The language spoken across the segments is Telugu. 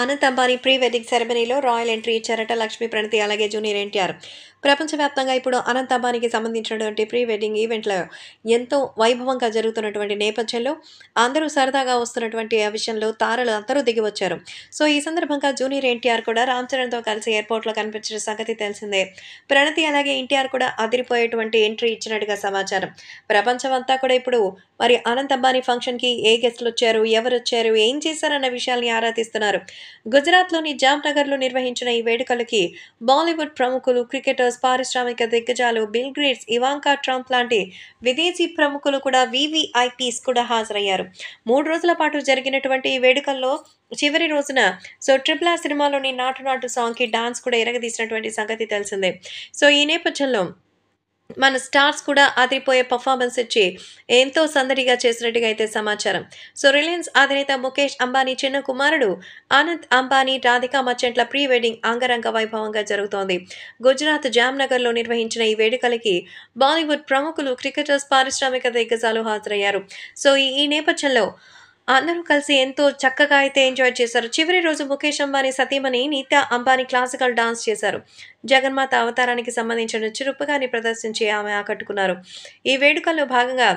అనంత్ అంబానీ ప్రీ వెడ్డింగ్ సెరమనీలో రాయల్ ఎంట్రీ ఇచ్చారట లక్ష్మీ ప్రణతి అలాగే జూనియర్ ఎన్టీఆర్. ప్రపంచవ్యాప్తంగా ఇప్పుడు అనంత్ అంబానీకి సంబంధించినటువంటి ప్రీ వెడ్డింగ్ ఈవెంట్లో ఎంతో వైభవంగా జరుగుతున్నటువంటి నేపథ్యంలో అందరూ సరదాగా వస్తున్నటువంటి ఆ విషయంలో తారలు అందరూ దిగి వచ్చారు. సో ఈ సందర్భంగా జూనియర్ ఎన్టీఆర్ కూడా రామ్ చరణ్తో కలిసి ఎయిర్పోర్ట్లో కనిపించిన సంగతి తెలిసిందే. ప్రణతి అలాగే ఎన్టీఆర్ కూడా అదిరిపోయేటువంటి ఎంట్రీ ఇచ్చినట్టుగా సమాచారం. ప్రపంచం అంతా కూడా ఇప్పుడు మరి అనంత్ అంబానీ ఫంక్షన్కి ఏ గెస్ట్లు వచ్చారు ఎవరు వచ్చారు ఏం చేశారన్న విషయాల్ని ఆరాధిస్తున్నారు గుజరాత్లోని జామ్నగర్లో నిర్వహించిన ఈ వేడుకలకి బాలీవుడ్ ప్రముఖులు క్రికెటర్స్ పారిశ్రామిక దిగ్గజాలు బిల్ గ్రేట్స్ ఇవాంకా ట్రంప్ లాంటి విదేశీ ప్రముఖులు కూడా వివిఐపీస్ కూడా హాజరయ్యారు. మూడు రోజుల పాటు జరిగినటువంటి ఈ వేడుకల్లో చివరి రోజున సో ట్రిపుల్ ఆ సినిమాలోని నాటు నాటు సాంగ్కి డాన్స్ కూడా ఎరగదీసినటువంటి సంగతి తెలిసిందే. సో ఈ నేపథ్యంలో మన స్టార్స్ కూడా అదిరిపోయే పర్ఫార్మెన్స్ ఇచ్చి ఎంతో సందడిగా చేసినట్టుగా అయితే సమాచారం. సో రిలయన్స్ అధినేత ముఖేష్ అంబానీ చిన్న కుమారుడు ఆనంద్ అంబానీ రాధికా మర్చెంట్ల ప్రీ వెడ్డింగ్ అంగరంగ వైభవంగా జరుగుతోంది. గుజరాత్ జామ్నగర్లో నిర్వహించిన ఈ వేడుకలకి బాలీవుడ్ ప్రముఖులు క్రికెటర్స్ పారిశ్రామిక దిగ్గజాలు హాజరయ్యారు. సో ఈ ఈ నేపథ్యంలో అందరూ కలిసి ఎంతో చక్కగా అయితే ఎంజాయ్ చేశారు. చివరి రోజు ముఖేష్ అంబానీ సతీమణి నీతా అంబానీ క్లాసికల్ డాన్స్ చేశారు. జగన్మాత అవతారానికి సంబంధించిన చురుకుగాని ప్రదర్శించి ఆమె ఆకట్టుకున్నారు. ఈ వేడుకల్లో భాగంగా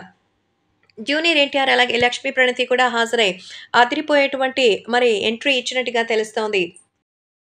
జూనియర్ ఎన్టీఆర్ అలాగే లక్ష్మీ ప్రణతి కూడా హాజరై అదిరిపోయేటువంటి మరి ఎంట్రీ ఇచ్చినట్టుగా తెలుస్తోంది.